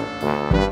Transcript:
Música